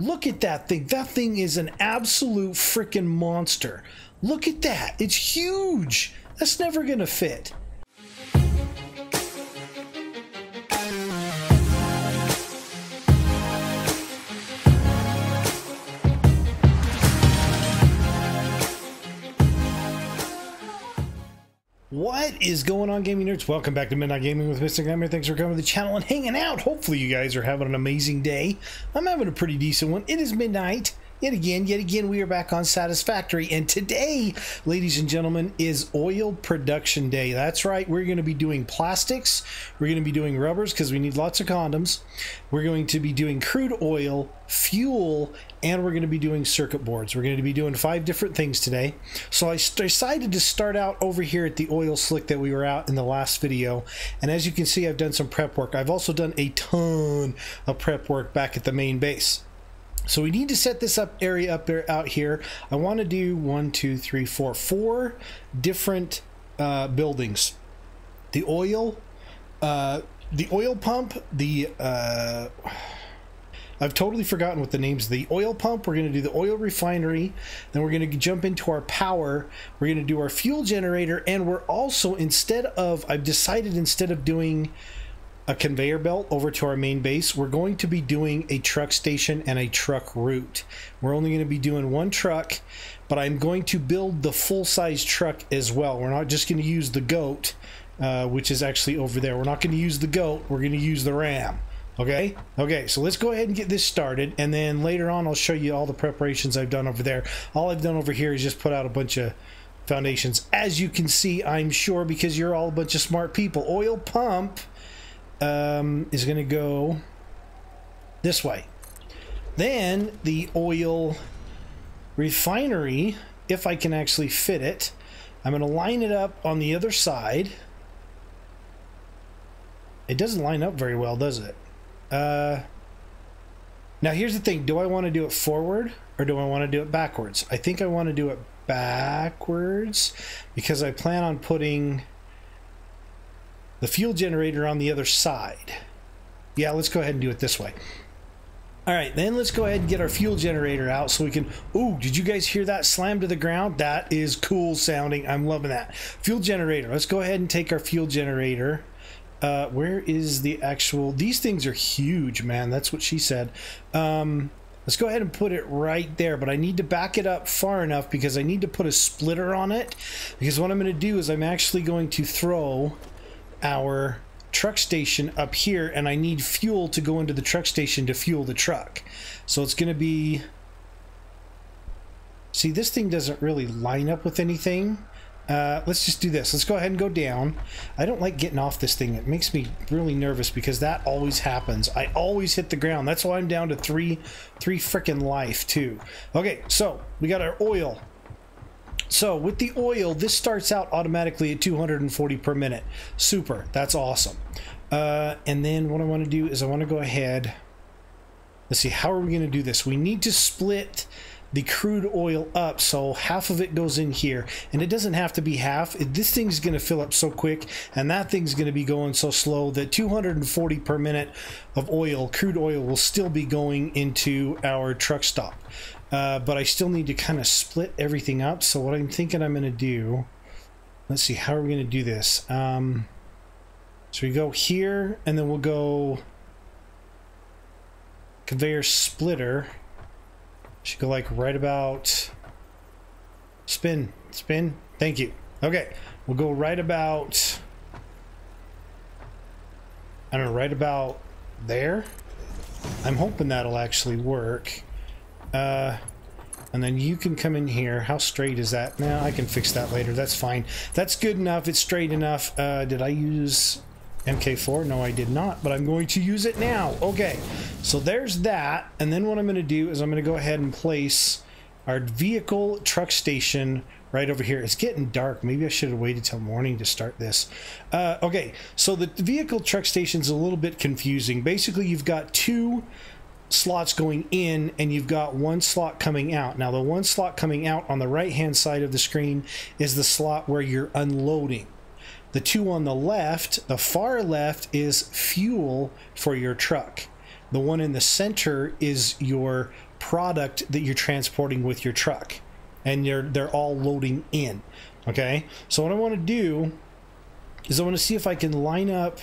Look at that thing. That thing is an absolute freaking monster. Look at that. It's huge. That's never going to fit. What is going on, gaming nerds? Welcome back to Midnight Gaming with Mystic Nightmare. Thanks for coming to the channel and hanging out. Hopefully, you guys are having an amazing day. I'm having a pretty decent one. It is midnight. Yet again, yet again, we are back on Satisfactory. And today, ladies and gentlemen, is oil production day. That's right. We're going to be doing plastics. We're going to be doing rubbers because we need lots of condoms. We're going to be doing crude oil, fuel, and we're going to be doing circuit boards. We're going to be doing five different things today. So I decided to start out over here at the oil slick that we were out in the last video. And as you can see, I've done some prep work. I've also done a ton of prep work back at the main base. So we need to set this up area up there out here. I want to do one, two, three, four, four different uh, buildings. The oil, uh, the oil pump, the uh, I've totally forgotten what the names. The oil pump. We're going to do the oil refinery. Then we're going to jump into our power. We're going to do our fuel generator, and we're also instead of I've decided instead of doing a conveyor belt over to our main base, we're going to be doing a truck station and a truck route. We're only going to be doing one truck, but I'm going to build the full-size truck as well. We're not just going to use the goat, uh, which is actually over there. We're not going to use the goat. We're going to use the ram. Okay? Okay, so let's go ahead and get this started, and then later on I'll show you all the preparations I've done over there. All I've done over here is just put out a bunch of foundations. As you can see, I'm sure, because you're all a bunch of smart people. Oil pump um, is going to go this way. Then the oil refinery, if I can actually fit it, I'm going to line it up on the other side. It doesn't line up very well, does it? Uh, now here's the thing. Do I want to do it forward or do I want to do it backwards? I think I want to do it backwards because I plan on putting the fuel generator on the other side. Yeah, let's go ahead and do it this way. All right, then let's go ahead and get our fuel generator out so we can... Ooh, did you guys hear that slam to the ground? That is cool sounding. I'm loving that. Fuel generator. Let's go ahead and take our fuel generator. Uh, where is the actual... These things are huge, man. That's what she said. Um, let's go ahead and put it right there, but I need to back it up far enough because I need to put a splitter on it. Because what I'm going to do is I'm actually going to throw our truck station up here and I need fuel to go into the truck station to fuel the truck. So it's going to be... See, this thing doesn't really line up with anything. Uh, let's just do this. Let's go ahead and go down. I don't like getting off this thing. It makes me really nervous because that always happens. I always hit the ground. That's why I'm down to three, three freaking life too. Okay, so we got our oil. So with the oil, this starts out automatically at 240 per minute. Super, that's awesome. Uh, and then what I want to do is I want to go ahead. Let's see, how are we going to do this? We need to split the crude oil up so half of it goes in here and it doesn't have to be half this thing's going to fill up so quick and that thing's going to be going so slow that 240 per minute of oil crude oil will still be going into our truck stop uh, but I still need to kind of split everything up. So what I'm thinking I'm going to do, let's see, how are we going to do this? Um, so we go here, and then we'll go conveyor splitter. Should go like right about spin, spin. Thank you. Okay, we'll go right about. I don't know, right about there. I'm hoping that'll actually work. Uh, and then you can come in here. How straight is that? Now I can fix that later. That's fine. That's good enough. It's straight enough. Uh, did I use MK4? No, I did not, but I'm going to use it now. Okay, so there's that. And then what I'm going to do is I'm going to go ahead and place our vehicle truck station right over here. It's getting dark. Maybe I should have waited till morning to start this. Uh, okay, so the vehicle truck station is a little bit confusing. Basically, you've got two slots going in and you've got one slot coming out. Now the one slot coming out on the right hand side of the screen is the slot where you're unloading. The two on the left, the far left is fuel for your truck. The one in the center is your product that you're transporting with your truck. And you're, they're all loading in. Okay? So what I want to do is I want to see if I can line up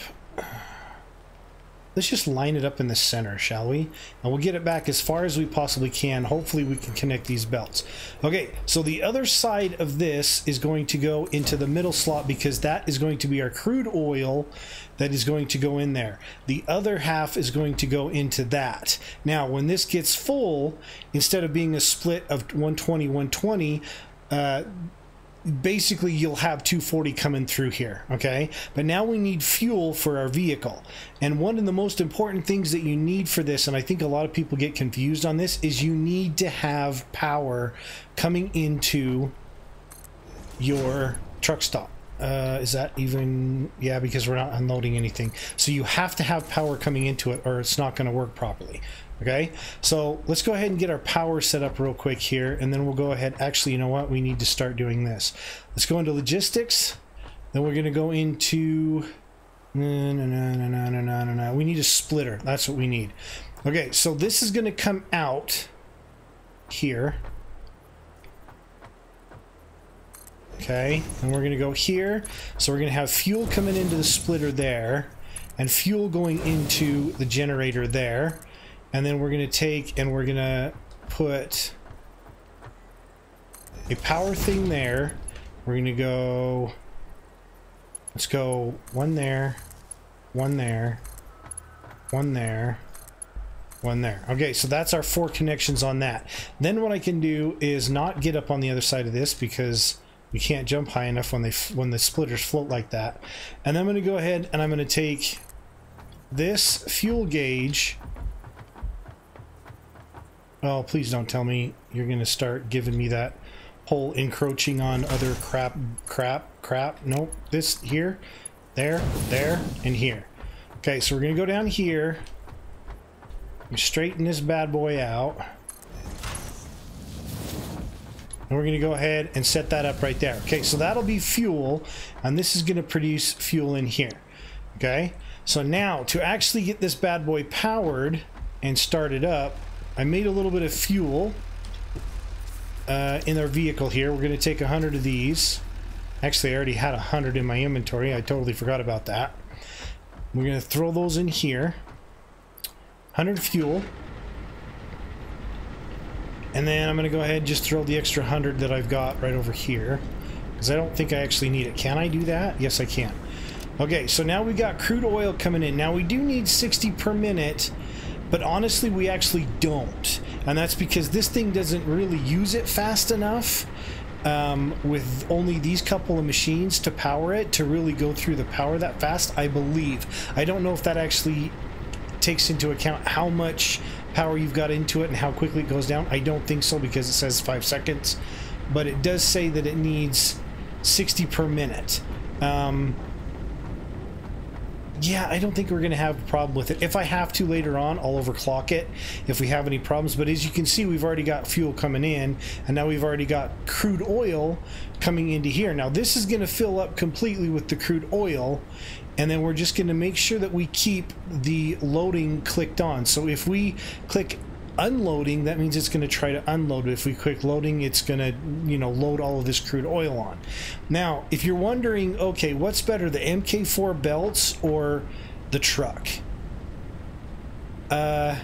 let's just line it up in the center, shall we? And we'll get it back as far as we possibly can. Hopefully we can connect these belts. Okay, so the other side of this is going to go into the middle slot because that is going to be our crude oil that is going to go in there. The other half is going to go into that. Now, when this gets full, instead of being a split of 120, 120, uh, basically you'll have 240 coming through here okay? But now we need fuel for our vehicle. And one of the most important things that you need for this and i think a lot of people get confused on this is you need to have power coming into your truck stop. Uh, is that even yeah because we're not unloading anything. So you have to have power coming into it or it's not going to work properly Okay, so let's go ahead and get our power set up real quick here, and then we'll go ahead. Actually, you know what? We need to start doing this. Let's go into logistics. Then we're going to go into... No, no, no, no, no, no, no, no. We need a splitter. That's what we need. Okay, so this is going to come out here. Okay, and we're going to go here. So we're going to have fuel coming into the splitter there, and fuel going into the generator there. And then we're going to take and we're going to put a power thing there. We're going to go, let's go one there, one there, one there, one there. Okay, so that's our four connections on that. Then what I can do is not get up on the other side of this because we can't jump high enough when they when the splitters float like that. And I'm going to go ahead and I'm going to take this fuel gauge Oh, please don't tell me you're going to start giving me that whole encroaching on other crap, crap, crap. Nope. This here, there, there, and here. Okay, so we're going to go down here. Straighten this bad boy out. And we're going to go ahead and set that up right there. Okay, so that'll be fuel, and this is going to produce fuel in here. Okay, so now to actually get this bad boy powered and started up, I made a little bit of fuel uh, in our vehicle here. We're going to take a hundred of these. Actually, I already had a hundred in my inventory. I totally forgot about that. We're going to throw those in here. 100 fuel. And then I'm going to go ahead and just throw the extra 100 that I've got right over here. Because I don't think I actually need it. Can I do that? Yes, I can. Okay, so now we got crude oil coming in. Now we do need 60 per minute but honestly, we actually don't. And that's because this thing doesn't really use it fast enough um, with only these couple of machines to power it to really go through the power that fast, I believe. I don't know if that actually takes into account how much power you've got into it and how quickly it goes down. I don't think so because it says five seconds, but it does say that it needs 60 per minute. Um, yeah, I don't think we're going to have a problem with it. If I have to later on, I'll overclock it if we have any problems. But as you can see, we've already got fuel coming in, and now we've already got crude oil coming into here. Now, this is going to fill up completely with the crude oil, and then we're just going to make sure that we keep the loading clicked on. So if we click unloading, that means it's going to try to unload. If we click loading, it's going to, you know, load all of this crude oil on. Now, if you're wondering, okay, what's better, the MK4 belts or the truck? Uh,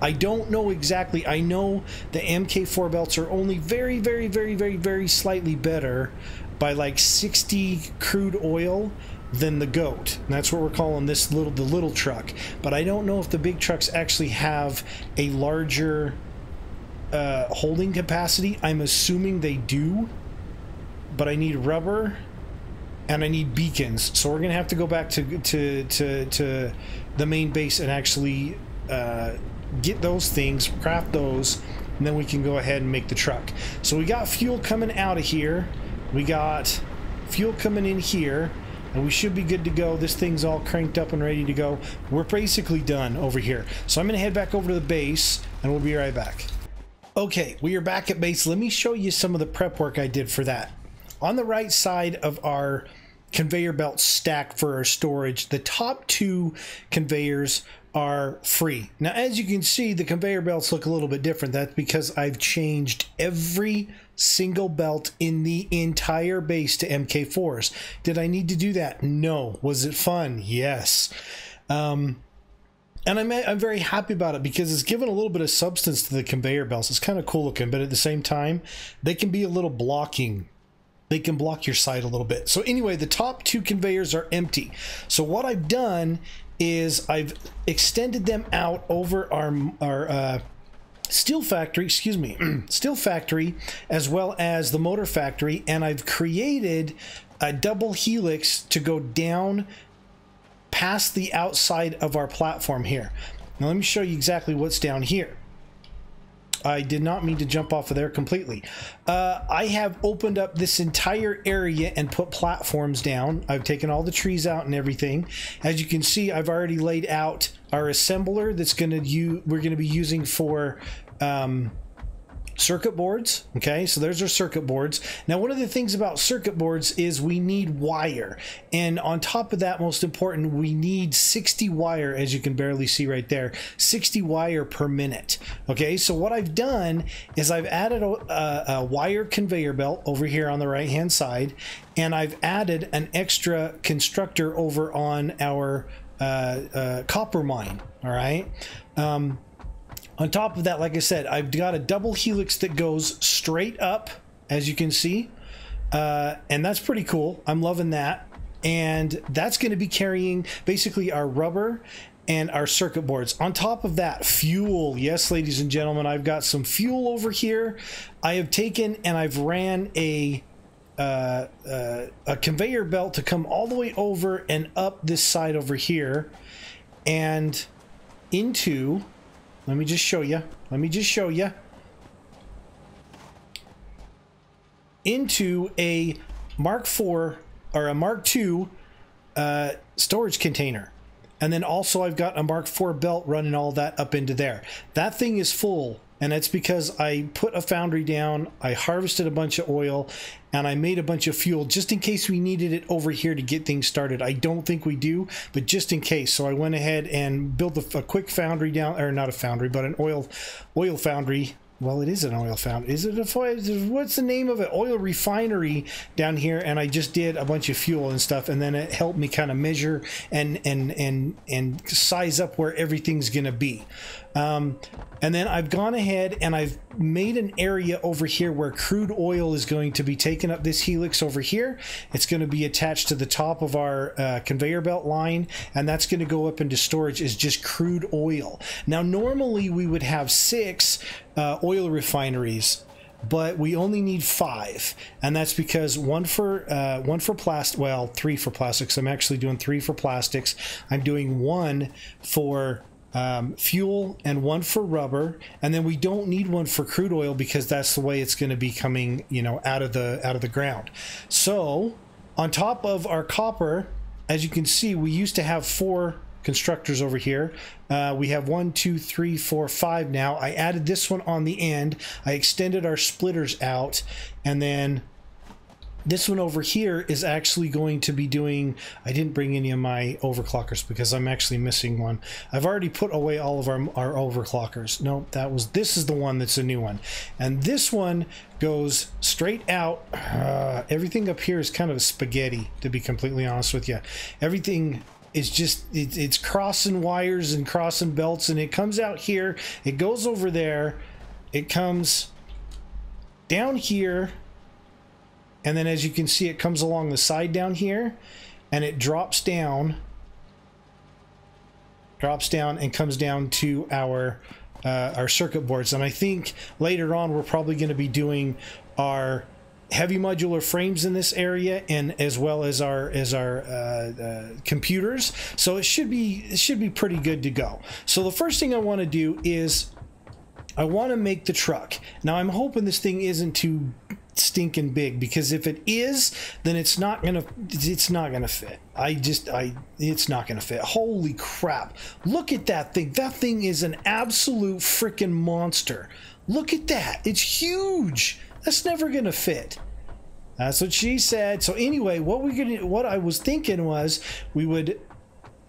I don't know exactly. I know the MK4 belts are only very, very, very, very, very slightly better by like 60 crude oil than the goat. And that's what we're calling this little the little truck. But I don't know if the big trucks actually have a larger uh, holding capacity. I'm assuming they do, but I need rubber and I need beacons. So we're gonna have to go back to to to, to the main base and actually uh, get those things, craft those, and then we can go ahead and make the truck. So we got fuel coming out of here. We got fuel coming in here and we should be good to go. This thing's all cranked up and ready to go. We're basically done over here. So I'm to head back over to the base and we'll be right back. Okay, we are back at base. Let me show you some of the prep work I did for that. On the right side of our conveyor belt stack for our storage, the top two conveyors are free. Now, as you can see, the conveyor belts look a little bit different. That's because I've changed every single belt in the entire base to MK4s. Did I need to do that? No. Was it fun? Yes. Um, and I'm, I'm very happy about it because it's given a little bit of substance to the conveyor belts. It's kind of cool looking, but at the same time, they can be a little blocking they can block your sight a little bit. So anyway, the top two conveyors are empty. So what I've done is I've extended them out over our, our uh, steel factory, excuse me, steel factory, as well as the motor factory, and I've created a double helix to go down past the outside of our platform here. Now let me show you exactly what's down here. I did not mean to jump off of there completely. Uh, I have opened up this entire area and put platforms down. I've taken all the trees out and everything. As you can see, I've already laid out our assembler that's going to you we're going to be using for um, circuit boards okay? So there's our circuit boards. Now one of the things about circuit boards is we need wire. And on top of that most important we need 60 wire as you can barely see right there 60 wire per minute okay? So what I've done is I've added a, a, a wire conveyor belt over here on the right hand side and I've added an extra constructor over on our uh, uh, copper mine all right um, on top of that, like I said, I've got a double helix that goes straight up, as you can see. Uh, and that's pretty cool. I'm loving that. And that's going to be carrying basically our rubber and our circuit boards. On top of that, fuel. Yes, ladies and gentlemen, I've got some fuel over here. I have taken and I've ran a uh, uh, a conveyor belt to come all the way over and up this side over here and into let me just show you. Let me just show you. Into a Mark IV or a Mark II uh, storage container. And then also I've got a Mark IV belt running all that up into there. That thing is full and that's because I put a foundry down, I harvested a bunch of oil, and I made a bunch of fuel just in case we needed it over here to get things started. I don't think we do, but just in case. So I went ahead and built a, a quick foundry down, or not a foundry, but an oil oil foundry well, it is an oil fountain. Is it a what's the name of it? Oil refinery down here, and I just did a bunch of fuel and stuff, and then it helped me kind of measure and and and and size up where everything's gonna be. Um, and then I've gone ahead and I've made an area over here where crude oil is going to be taken up this helix over here. It's going to be attached to the top of our uh, conveyor belt line, and that's going to go up into storage as just crude oil. Now, normally we would have six uh, oil refineries but we only need five, and that's because one for uh, one for plastic. Well, three for plastics. I'm actually doing three for plastics. I'm doing one for um, fuel and one for rubber, and then we don't need one for crude oil because that's the way it's going to be coming, you know, out of the out of the ground. So, on top of our copper, as you can see, we used to have four constructors over here. Uh, we have one, two, three, four, five now. I added this one on the end. I extended our splitters out, and then this one over here is actually going to be doing, I didn't bring any of my overclockers because I'm actually missing one. I've already put away all of our, our overclockers. No, that was, this is the one that's a new one. And this one goes straight out. Uh, everything up here is kind of a spaghetti, to be completely honest with you. Everything it's just it, it's crossing wires and crossing belts and it comes out here it goes over there it comes down here and then as you can see it comes along the side down here and it drops down drops down and comes down to our uh, our circuit boards. And I think later on we're probably going to be doing our heavy modular frames in this area and as well as our as our uh, uh, computers. So it should be it should be pretty good to go. So the first thing I want to do is I want to make the truck. Now I'm hoping this thing isn't too stinking big because if it is then it's not gonna it's not gonna fit. I just i it's not gonna fit. Holy crap. Look at that thing. That thing is an absolute freaking monster. Look at that. It's huge. That's never gonna fit. That's what she said. So anyway what we gonna what i was thinking was we would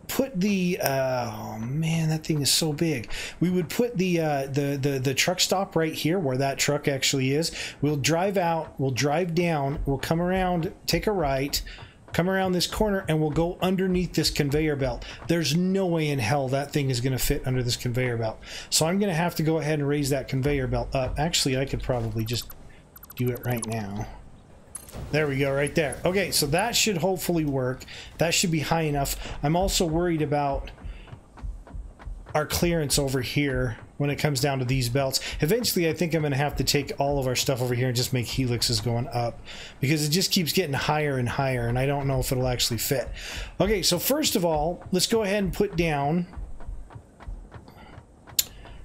put the uh, oh man, that thing is so big. We would put the uh, the the the truck stop right here where that truck actually is. We'll drive out. We'll drive down. We'll come around, take a right, come around this corner, and we'll go underneath this conveyor belt. There's no way in hell that thing is going to fit under this conveyor belt. So I'm going to have to go ahead and raise that conveyor belt up. Actually, I could probably just do it right now. There we go, right there. Okay, so that should hopefully work. That should be high enough. I'm also worried about our clearance over here when it comes down to these belts. Eventually, I think I'm going to have to take all of our stuff over here and just make helixes going up because it just keeps getting higher and higher, and I don't know if it'll actually fit. Okay, so first of all, let's go ahead and put down...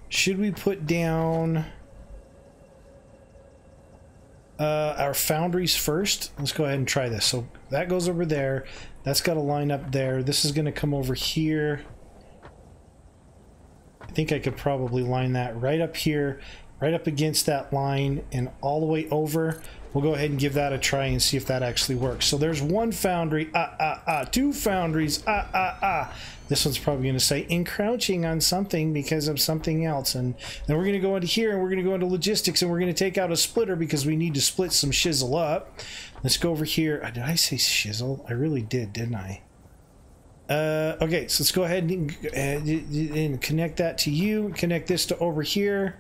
Should we put down uh, our foundries first. Let's go ahead and try this. So that goes over there. That's got to line up there. This is going to come over here. I think I could probably line that right up here, right up against that line and all the way over. We'll go ahead and give that a try and see if that actually works. So there's one foundry, ah, ah, ah, two foundries, ah, ah, ah. This one's probably going to say encroaching on something because of something else. And then we're going to go into here and we're going to go into logistics and we're going to take out a splitter because we need to split some shizzle up. Let's go over here. Uh, did I say shizzle? I really did, didn't I? Uh, okay, so let's go ahead and, and connect that to you. Connect this to over here.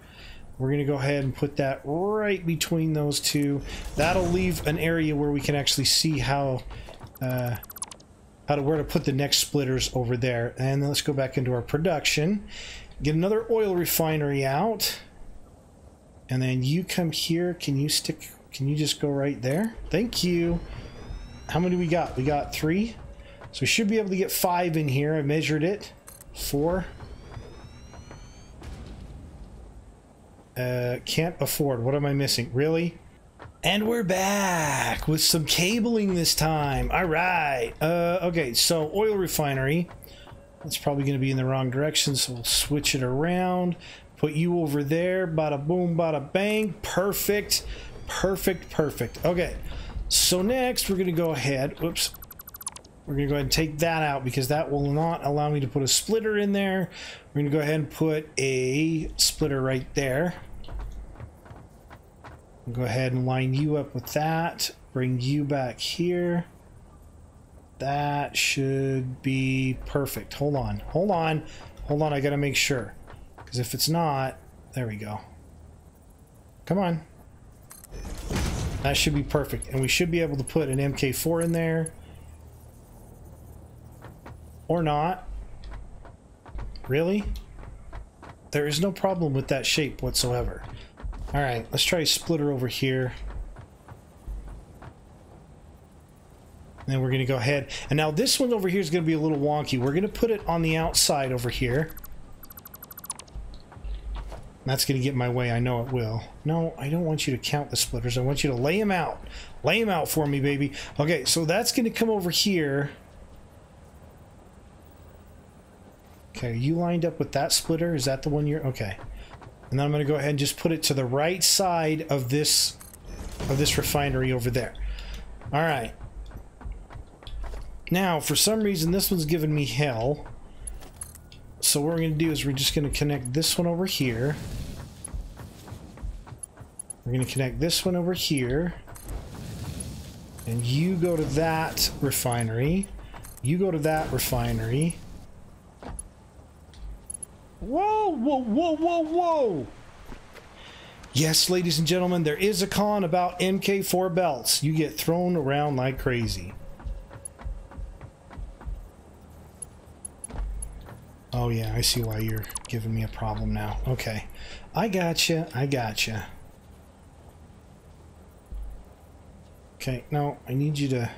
We're going to go ahead and put that right between those two. That'll leave an area where we can actually see how, uh, how to where to put the next splitters over there. And then let's go back into our production. Get another oil refinery out. And then you come here. Can you stick, can you just go right there? Thank you. How many we got? We got three. So we should be able to get five in here. I measured it. Four. Uh, can't afford. What am I missing? Really? And we're back with some cabling this time. All right. Uh, okay, so oil refinery. That's probably going to be in the wrong direction, so we'll switch it around. Put you over there. Bada boom, bada bang. Perfect. Perfect, perfect. Okay, so next we're going to go ahead. Whoops. We're going to go ahead and take that out because that will not allow me to put a splitter in there. We're going to go ahead and put a splitter right there. Go ahead and line you up with that. Bring you back here. That should be perfect. Hold on. Hold on. Hold on. I got to make sure. Because if it's not, there we go. Come on. That should be perfect. And we should be able to put an MK4 in there. Or not. Really? There is no problem with that shape whatsoever. Alright, let's try a splitter over here. And then we're going to go ahead. And now this one over here is going to be a little wonky. We're going to put it on the outside over here. That's going to get my way. I know it will. No, I don't want you to count the splitters. I want you to lay them out. Lay them out for me, baby. Okay, so that's going to come over here. Okay, you lined up with that splitter? Is that the one you're... Okay. And then I'm going to go ahead and just put it to the right side of this of this refinery over there. All right. Now, for some reason, this one's giving me hell. So what we're going to do is we're just going to connect this one over here. We're going to connect this one over here. And you go to that refinery. You go to that refinery. Whoa, whoa, whoa, whoa, whoa! Yes, ladies and gentlemen, there is a con about MK4 belts. You get thrown around like crazy. Oh yeah, I see why you're giving me a problem now. Okay. I gotcha, I gotcha. Okay, no, I need you to...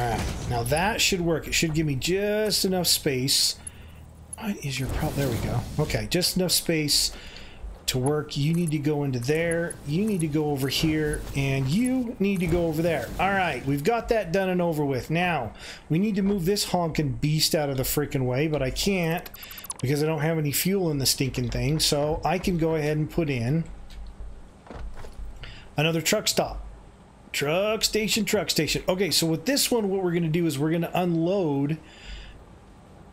Alright, now that should work. It should give me just enough space. What is your problem? There we go. Okay, just enough space to work. You need to go into there. You need to go over here. And you need to go over there. Alright, we've got that done and over with. Now, we need to move this honking beast out of the freaking way, but I can't because I don't have any fuel in the stinking thing. So I can go ahead and put in another truck stop. Truck station, truck station. Okay, so with this one, what we're going to do is we're going to unload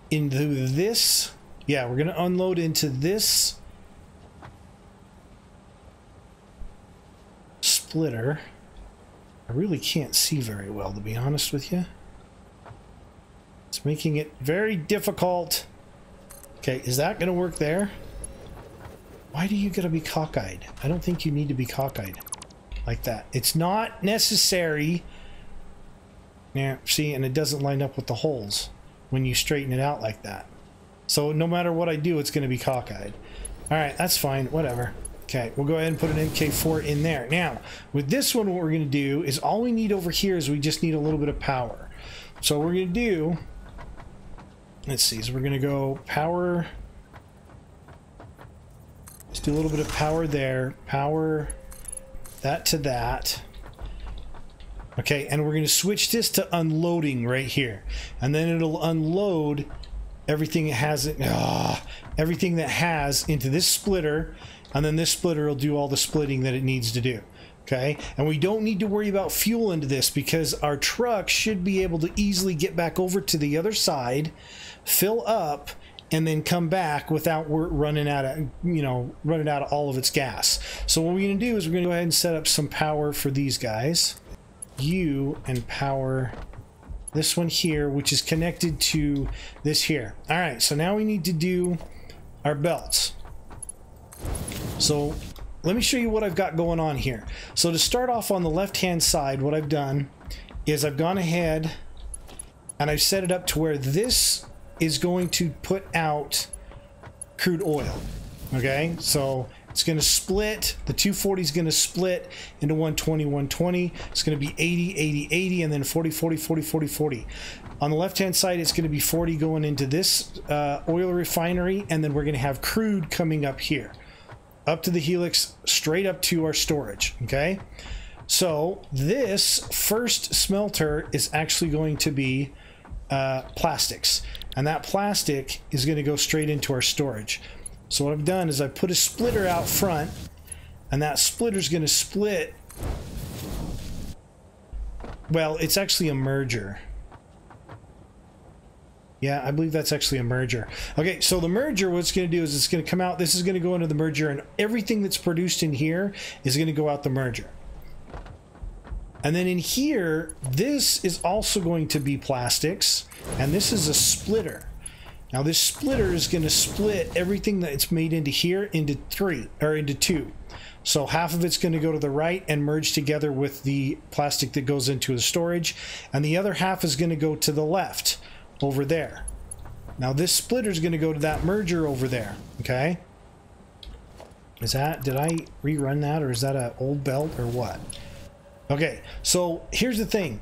into this. Yeah, we're going to unload into this splitter. I really can't see very well, to be honest with you. It's making it very difficult. Okay, is that going to work there? Why do you got to be cockeyed? I don't think you need to be cockeyed like that. It's not necessary. Yeah, see, and it doesn't line up with the holes when you straighten it out like that. So no matter what I do, it's going to be cockeyed. All right, that's fine, whatever. Okay, we'll go ahead and put an MK4 in there. Now, with this one, what we're going to do is all we need over here is we just need a little bit of power. So we're going to do, let's see, so we're going to go power, let's do a little bit of power there, power that to that. Okay, and we're going to switch this to unloading right here. And then it'll unload everything it has, it, uh, everything that has into this splitter, and then this splitter will do all the splitting that it needs to do. Okay, and we don't need to worry about fuel into this because our truck should be able to easily get back over to the other side, fill up, and then come back without running out of you know running out of all of its gas. So what we're going to do is we're going to go ahead and set up some power for these guys. You and power this one here which is connected to this here. All right so now we need to do our belts. So let me show you what I've got going on here. So to start off on the left hand side what I've done is I've gone ahead and I've set it up to where this is going to put out crude oil. Okay, so it's going to split. The 240 is going to split into 120, 120. It's going to be 80, 80, 80, and then 40, 40, 40, 40, 40. On the left hand side, it's going to be 40 going into this uh, oil refinery, and then we're going to have crude coming up here, up to the helix, straight up to our storage. Okay, so this first smelter is actually going to be uh, plastics and that plastic is going to go straight into our storage. So what I've done is I put a splitter out front and that splitter is going to split. Well it's actually a merger. Yeah I believe that's actually a merger. Okay so the merger what it's going to do is it's going to come out this is going to go into the merger and everything that's produced in here is going to go out the merger and then in here, this is also going to be plastics, and this is a splitter. Now this splitter is going to split everything that's made into here into three, or into two. So half of it's going to go to the right and merge together with the plastic that goes into the storage, and the other half is going to go to the left over there. Now this splitter is going to go to that merger over there, okay? Is that, did I rerun that, or is that an old belt, or what? Okay, so here's the thing.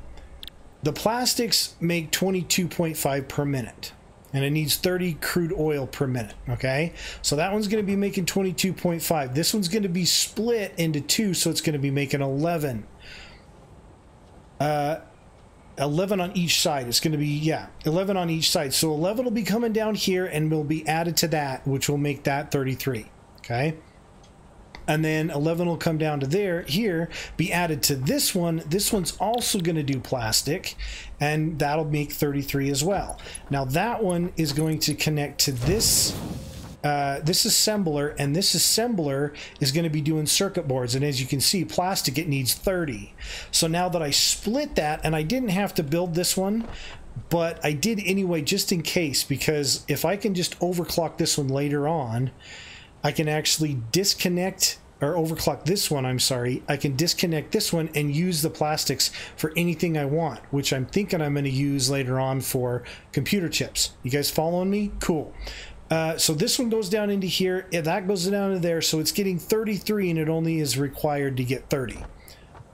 The plastics make 22.5 per minute and it needs 30 crude oil per minute okay? So that one's going to be making 22.5 this one's going to be split into two so it's going to be making 11 uh 11 on each side. It's going to be yeah 11 on each side. So 11 will be coming down here and will be added to that which will make that 33 okay and then 11 will come down to there here be added to this one. This one's also going to do plastic and that'll make 33 as well. Now that one is going to connect to this uh, this assembler and this assembler is going to be doing circuit boards. And as you can see plastic it needs 30 so now that I split that and I didn't have to build this one but I did anyway just in case because if I can just overclock this one later on I can actually disconnect or overclock this one, I'm sorry, I can disconnect this one and use the plastics for anything I want, which I'm thinking I'm going to use later on for computer chips. You guys following me? Cool. Uh, so this one goes down into here, that goes down to there, so it's getting 33 and it only is required to get 30.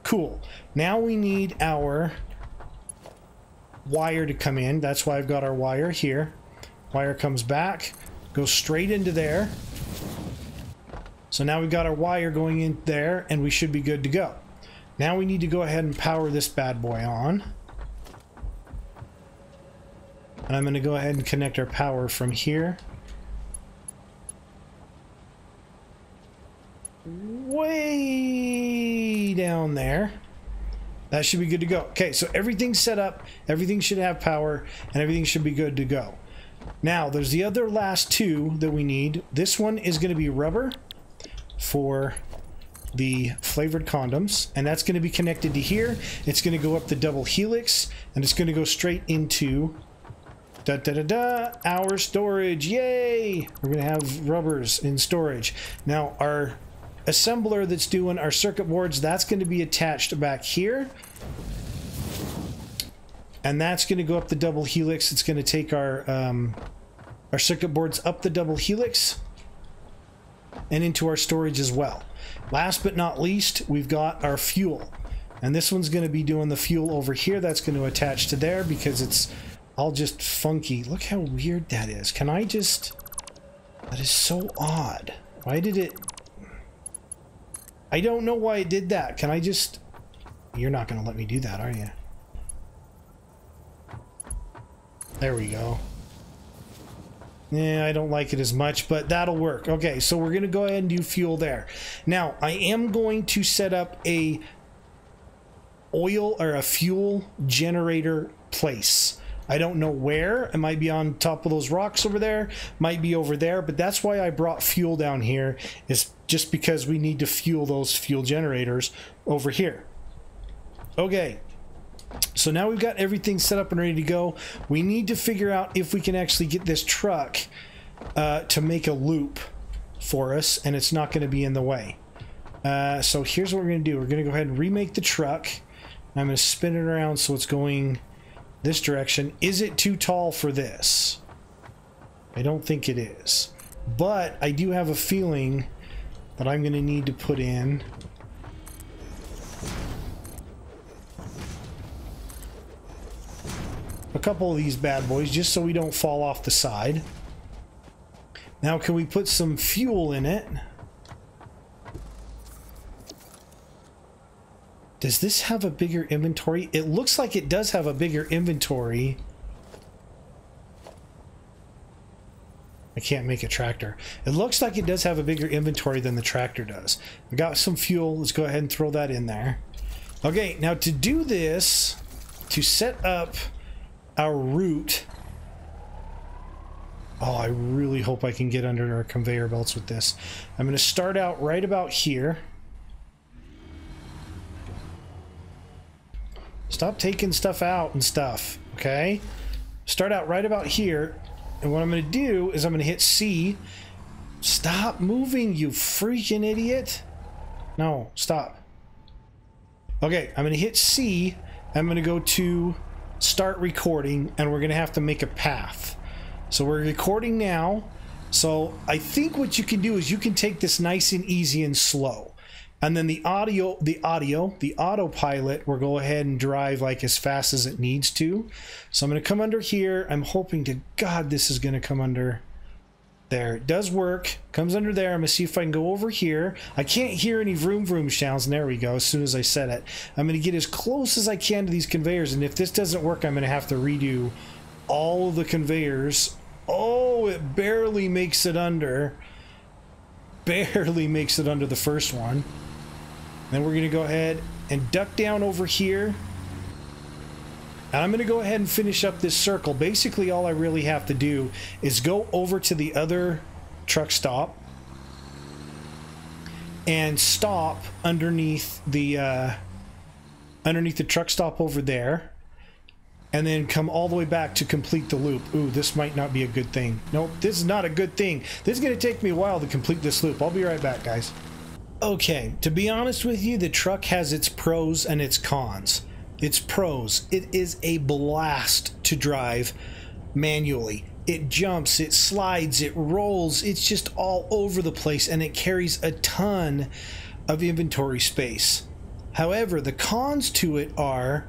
Cool. Now we need our wire to come in. That's why I've got our wire here. Wire comes back, goes straight into there. So now we've got our wire going in there and we should be good to go. Now we need to go ahead and power this bad boy on. And I'm going to go ahead and connect our power from here. Way down there. That should be good to go. Okay, so everything's set up. Everything should have power, and everything should be good to go. Now, there's the other last two that we need. This one is going to be rubber for the flavored condoms, and that's going to be connected to here. It's going to go up the double helix, and it's going to go straight into da da da da our storage. Yay! We're going to have rubbers in storage. Now, our assembler that's doing our circuit boards, that's going to be attached back here. And that's going to go up the double helix. It's going to take our um, our circuit boards up the double helix and into our storage as well. Last but not least, we've got our fuel. And this one's going to be doing the fuel over here. That's going to attach to there because it's all just funky. Look how weird that is. Can I just... That is so odd. Why did it... I don't know why it did that. Can I just... You're not going to let me do that, are you? There we go. Yeah, I don't like it as much, but that'll work. Okay, so we're going to go ahead and do fuel there. Now, I am going to set up a oil or a fuel generator place. I don't know where. It might be on top of those rocks over there, might be over there, but that's why I brought fuel down here is just because we need to fuel those fuel generators over here. Okay, so now we've got everything set up and ready to go. We need to figure out if we can actually get this truck uh, to make a loop for us and it's not going to be in the way. Uh, so here's what we're going to do. We're going to go ahead and remake the truck. I'm going to spin it around so it's going this direction. Is it too tall for this? I don't think it is. But I do have a feeling that I'm going to need to put in a couple of these bad boys just so we don't fall off the side. Now can we put some fuel in it? Does this have a bigger inventory? It looks like it does have a bigger inventory. I can't make a tractor. It looks like it does have a bigger inventory than the tractor does. I got some fuel. Let's go ahead and throw that in there. Okay, now to do this, to set up our route. Oh, I really hope I can get under our conveyor belts with this. I'm going to start out right about here. Stop taking stuff out and stuff, okay? Start out right about here. And what I'm going to do is I'm going to hit C. Stop moving, you freaking idiot. No, stop. Okay, I'm going to hit C. I'm going to go to start recording and we're to have to make a path. So we're recording now. So I think what you can do is you can take this nice and easy and slow and then the audio the audio the autopilot will go ahead and drive like as fast as it needs to so i'm to come under here i'm hoping to god this is to come under there. It does work. Comes under there. I'm to see if i can go over here. I can't hear any vroom vroom sounds. And there we go as soon as i set it. I'm going to get as close as i can to these conveyors and if this doesn't work i'm going to have to redo all of the conveyors. Oh it barely makes it under. Barely makes it under the first one. Then we're going to go ahead and duck down over here. And I'm going to go ahead and finish up this circle. Basically, all I really have to do is go over to the other truck stop and stop underneath the uh, underneath the truck stop over there and then come all the way back to complete the loop. Ooh, this might not be a good thing. Nope, this is not a good thing. This is going to take me a while to complete this loop. I'll be right back, guys. Okay, to be honest with you, the truck has its pros and its cons. Its pros, it is a blast to drive manually. It jumps, it slides, it rolls, it's just all over the place and it carries a ton of inventory space. However, the cons to it are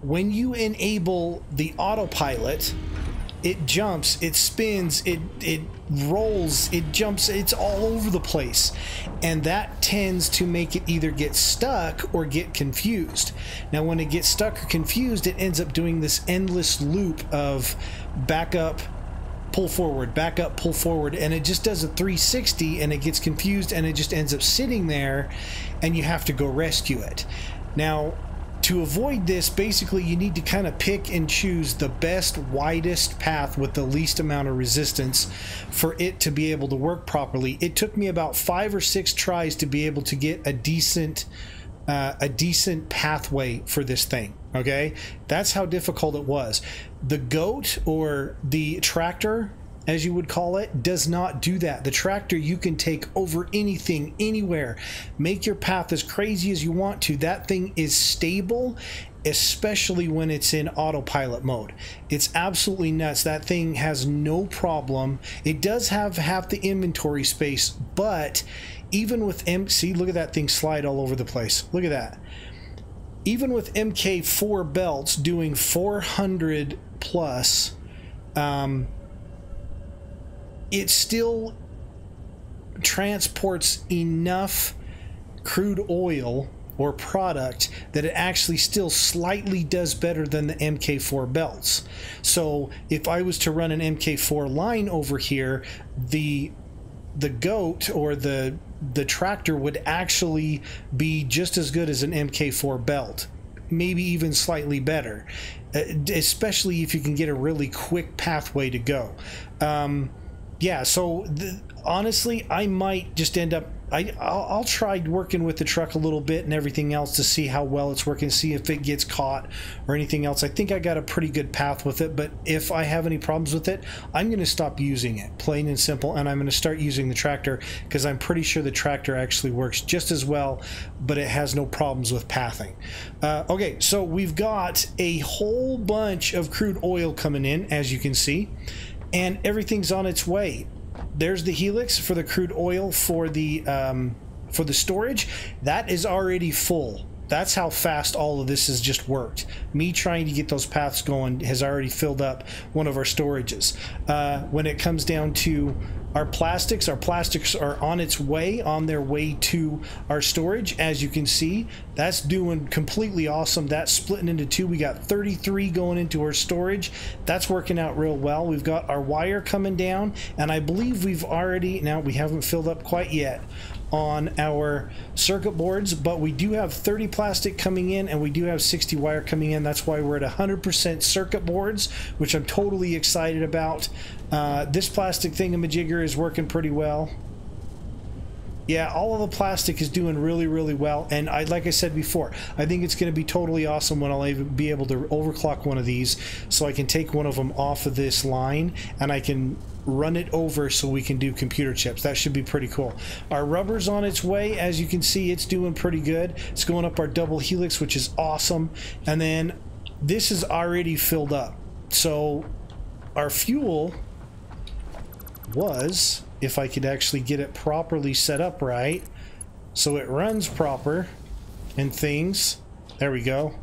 when you enable the autopilot, it jumps, it spins, it it rolls, it jumps, it's all over the place. And that tends to make it either get stuck or get confused. Now when it gets stuck or confused, it ends up doing this endless loop of back up, pull forward, back up, pull forward, and it just does a 360 and it gets confused and it just ends up sitting there and you have to go rescue it. Now, to avoid this, basically you need to kind of pick and choose the best, widest path with the least amount of resistance for it to be able to work properly. It took me about five or six tries to be able to get a decent uh, a decent pathway for this thing. Okay, that's how difficult it was. The goat or the tractor as you would call it, does not do that. The tractor you can take over anything, anywhere. Make your path as crazy as you want to. That thing is stable, especially when it's in autopilot mode. It's absolutely nuts. That thing has no problem. It does have half the inventory space, but even with M, see, look at that thing slide all over the place. Look at that. Even with MK4 belts doing 400 plus, um, it still transports enough crude oil or product that it actually still slightly does better than the MK4 belts. So if I was to run an MK4 line over here, the the goat or the the tractor would actually be just as good as an MK4 belt maybe even slightly better especially if you can get a really quick pathway to go um, yeah, so the, honestly, I might just end up. I I'll, I'll, try working with the truck a little bit and everything else to see how well it's working, see if it gets caught or anything else. I think I got a pretty good path with it, but if I have any problems with it, I'm going to stop using it, plain and simple, and I'm going to start using the tractor because I'm pretty sure the tractor actually works just as well, but it has no problems with pathing. Uh, okay, so we've got a whole bunch of crude oil coming in, as you can see and everything's on its way. There's the helix for the crude oil for the um, for the storage. That is already full. That's how fast all of this has just worked. Me trying to get those paths going has already filled up one of our storages. Uh, when it comes down to our plastics, our plastics are on its way, on their way to our storage. As you can see, that's doing completely awesome. That's splitting into two. We got 33 going into our storage. That's working out real well. We've got our wire coming down, and I believe we've already, now we haven't filled up quite yet, on our circuit boards, but we do have 30 plastic coming in and we do have 60 wire coming in. That's why we're at 100% circuit boards, which I'm totally excited about. Uh, this plastic thingamajigger is working pretty well. Yeah, all of the plastic is doing really, really well. And I, like I said before, I think it's going to be totally awesome when I'll be able to overclock one of these so I can take one of them off of this line and I can run it over so we can do computer chips. That should be pretty cool. Our rubber's on its way. As you can see, it's doing pretty good. It's going up our double helix, which is awesome. And then this is already filled up. So our fuel was, if I could actually get it properly set up right, so it runs proper and things. There we go.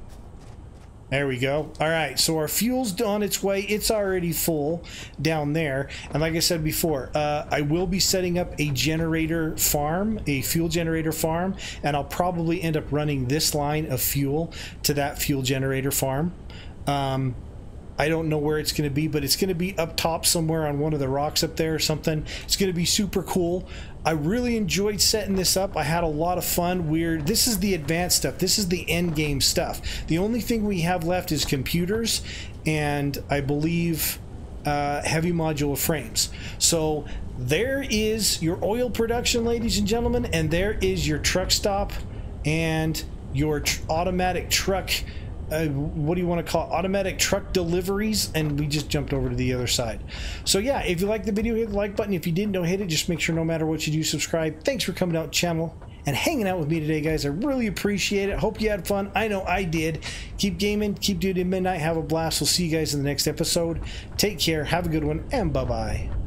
There we go. All right, so our fuel's on its way. It's already full down there. And like I said before, uh, I will be setting up a generator farm, a fuel generator farm, and I'll probably end up running this line of fuel to that fuel generator farm. Um, I don't know where it's going to be, but it's going to be up top somewhere on one of the rocks up there or something. It's going to be super cool. I really enjoyed setting this up. I had a lot of fun. Weird. This is the advanced stuff. This is the end game stuff. The only thing we have left is computers and I believe uh, heavy modular frames. So there is your oil production, ladies and gentlemen, and there is your truck stop and your tr automatic truck uh, what do you want to call it? automatic truck deliveries and we just jumped over to the other side. So yeah if you like the video hit the like button. If you didn't don't hit it. Just make sure no matter what you do subscribe. Thanks for coming out channel and hanging out with me today guys. I really appreciate it. Hope you had fun. I know i did. Keep gaming keep doing midnight. Have a blast. We'll see you guys in the next episode. Take care. Have a good one and bye bye